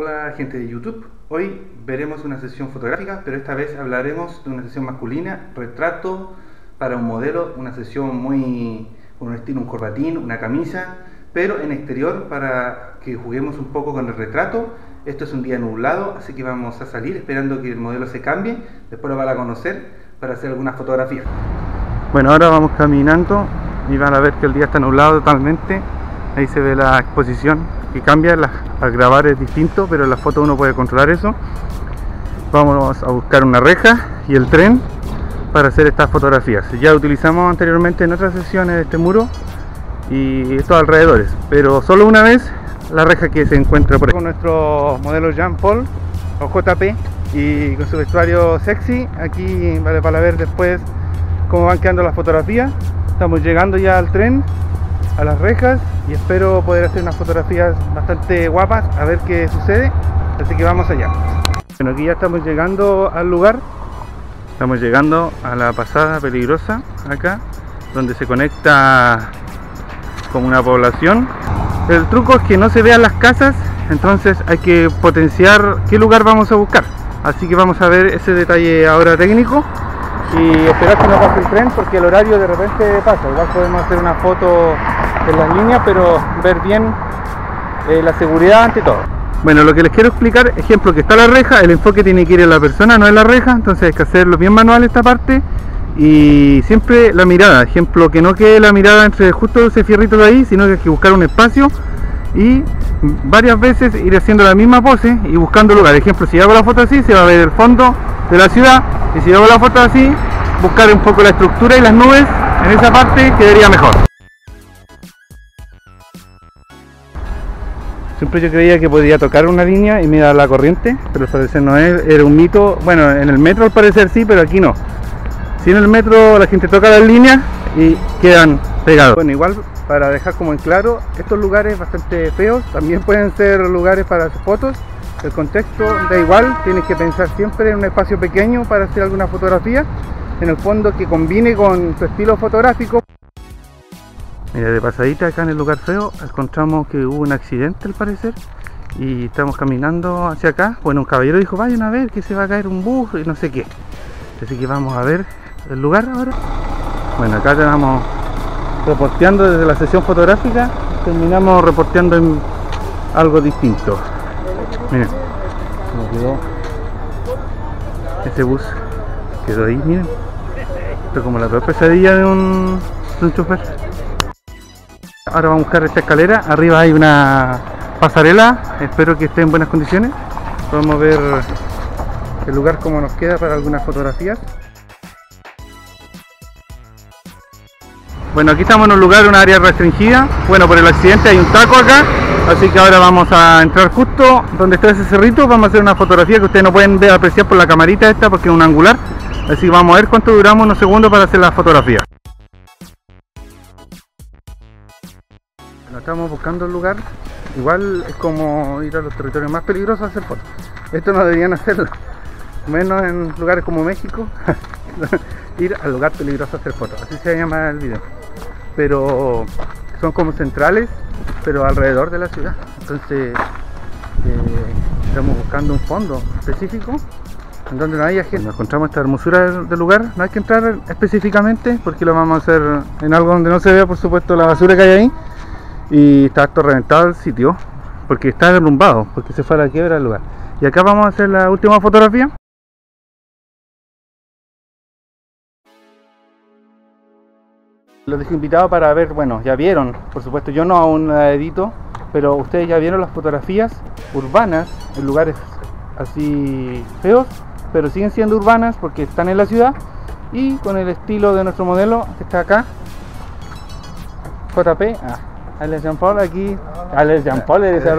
Hola gente de YouTube, hoy veremos una sesión fotográfica, pero esta vez hablaremos de una sesión masculina, retrato para un modelo, una sesión muy con un estilo, un corbatín, una camisa, pero en exterior para que juguemos un poco con el retrato. Esto es un día nublado, así que vamos a salir esperando que el modelo se cambie, después lo van a conocer para hacer algunas fotografías. Bueno, ahora vamos caminando y van a ver que el día está nublado totalmente, ahí se ve la exposición que cambia, al grabar es distinto, pero en la foto uno puede controlar eso. Vamos a buscar una reja y el tren para hacer estas fotografías. Ya utilizamos anteriormente en otras sesiones este muro y estos alrededores, pero solo una vez la reja que se encuentra por ahí. Con nuestro modelo Jean Paul o JP y con su vestuario sexy, aquí vale para ver después cómo van quedando las fotografías. Estamos llegando ya al tren a las rejas y espero poder hacer unas fotografías bastante guapas a ver qué sucede. Así que vamos allá. Bueno aquí ya estamos llegando al lugar. Estamos llegando a la pasada peligrosa acá donde se conecta con una población. El truco es que no se vean las casas entonces hay que potenciar qué lugar vamos a buscar. Así que vamos a ver ese detalle ahora técnico y esperar que no pase el tren porque el horario de repente pasa igual podemos hacer una foto en las líneas, pero ver bien eh, la seguridad ante todo. Bueno, lo que les quiero explicar, ejemplo, que está la reja, el enfoque tiene que ir en la persona, no en la reja, entonces hay que hacerlo bien manual esta parte y siempre la mirada, ejemplo, que no quede la mirada entre justo ese fierrito de ahí, sino que hay que buscar un espacio y varias veces ir haciendo la misma pose y buscando lugar. Ejemplo, si hago la foto así, se va a ver el fondo de la ciudad y si hago la foto así, buscar un poco la estructura y las nubes en esa parte quedaría mejor. Siempre yo creía que podía tocar una línea y mirar la corriente, pero al parecer no es, era un mito. Bueno, en el metro al parecer sí, pero aquí no. Si en el metro la gente toca las líneas y quedan pegados. Bueno, igual para dejar como en claro, estos lugares bastante feos también pueden ser lugares para fotos. El contexto da igual, tienes que pensar siempre en un espacio pequeño para hacer alguna fotografía. En el fondo que combine con tu estilo fotográfico. Mira, de pasadita acá en el lugar feo encontramos que hubo un accidente al parecer y estamos caminando hacia acá. Bueno, un caballero dijo, vayan a ver que se va a caer un bus y no sé qué. Así que vamos a ver el lugar ahora. Bueno, acá estamos reporteando desde la sesión fotográfica. Terminamos reporteando en algo distinto. Miren, cómo quedó ese bus. Quedó ahí, miren. Esto es como la peor pesadilla de un, un chofer. Ahora vamos a buscar esta escalera. Arriba hay una pasarela. Espero que esté en buenas condiciones. Podemos ver el lugar como nos queda para algunas fotografías. Bueno, aquí estamos en un lugar, una área restringida. Bueno, por el accidente hay un taco acá. Así que ahora vamos a entrar justo donde está ese cerrito. Vamos a hacer una fotografía que ustedes no pueden ver, apreciar por la camarita esta porque es un angular. Así que vamos a ver cuánto duramos unos segundos para hacer la fotografía. estamos buscando el lugar. Igual es como ir a los territorios más peligrosos a hacer fotos. Esto no deberían hacerlo. Menos en lugares como México. ir al lugar peligroso a hacer fotos. Así se llama el video. Pero son como centrales, pero alrededor de la ciudad. Entonces eh, estamos buscando un fondo específico en donde no haya gente. Nos encontramos esta hermosura del lugar. No hay que entrar específicamente porque lo vamos a hacer en algo donde no se vea, por supuesto, la basura que hay ahí y está todo reventado el sitio porque está derrumbado, porque se fue a la quiebra el lugar. Y acá vamos a hacer la última fotografía. Los dejo invitados para ver, bueno, ya vieron, por supuesto, yo no aún la edito, pero ustedes ya vieron las fotografías urbanas en lugares así feos, pero siguen siendo urbanas porque están en la ciudad y con el estilo de nuestro modelo que está acá, JP, ah, Alex Jean Paul aquí. Alex Jean Paul le dice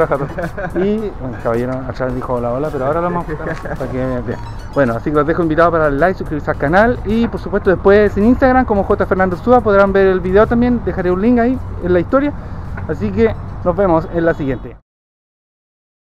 Y bueno, el caballero atrás dijo hola hola, pero ahora lo vamos a para que Bueno, así que los dejo invitados para el like, suscribirse al canal y por supuesto después en Instagram como J Fernando Suba podrán ver el video también, dejaré un link ahí en la historia. Así que nos vemos en la siguiente.